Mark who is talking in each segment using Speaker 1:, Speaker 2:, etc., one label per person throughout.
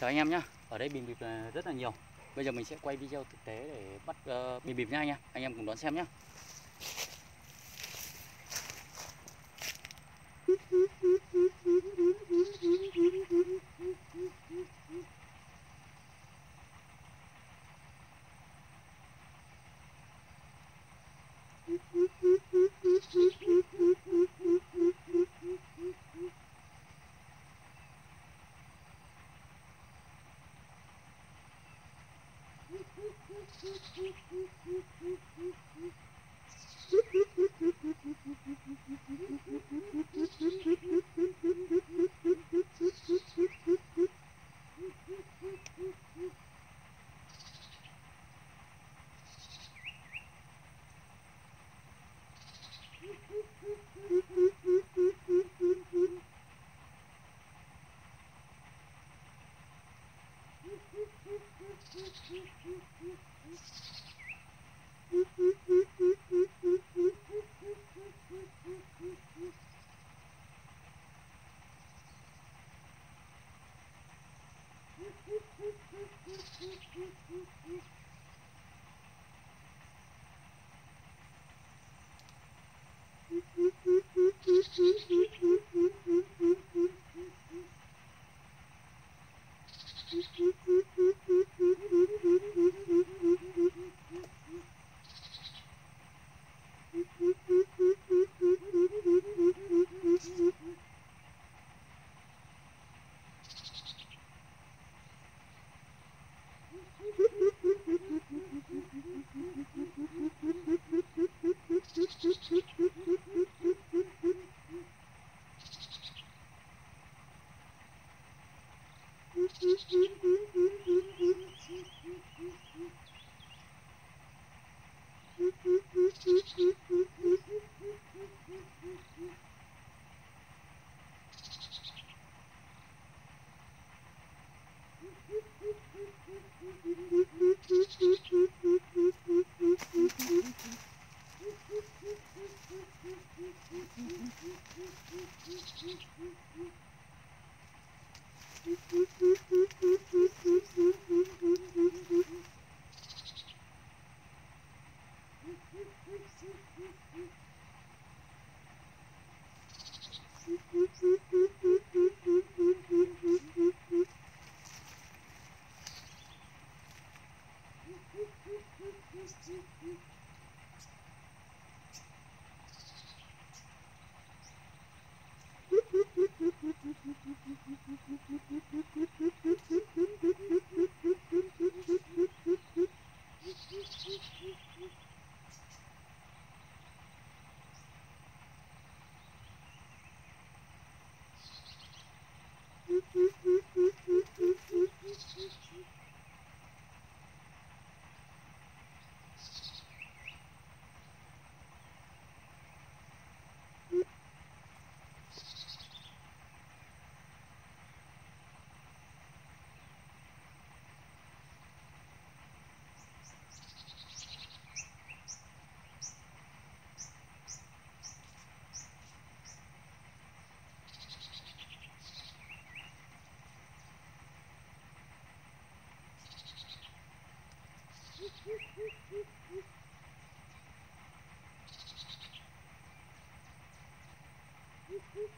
Speaker 1: Chào anh em nhé Ở đây bìm bịp rất là nhiều. Bây giờ mình sẽ quay video thực tế để bắt ờ, uh, bìm bịp nha anh em Anh em cùng đón xem nhé Mm-hmm. Mm-hmm.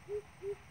Speaker 1: Whoop, whoop.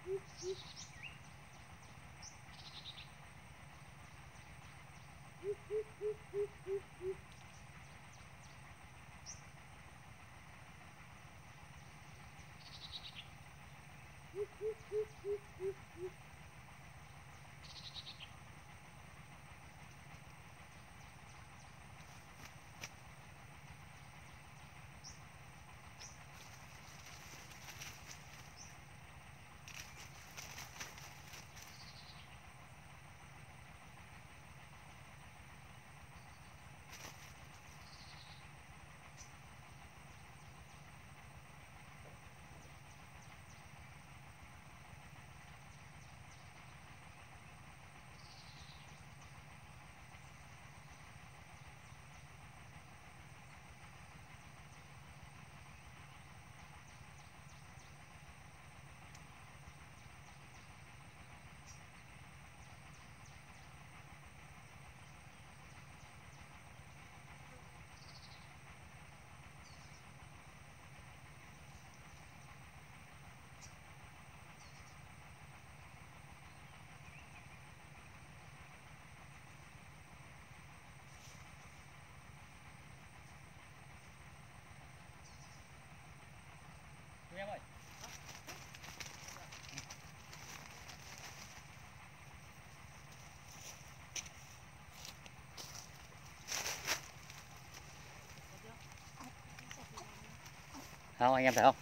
Speaker 1: Không anh em thấy không?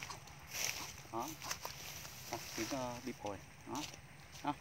Speaker 1: Đó, đó tiếng hồi ờ, đó, đó.